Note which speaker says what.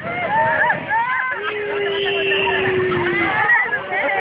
Speaker 1: Thank you.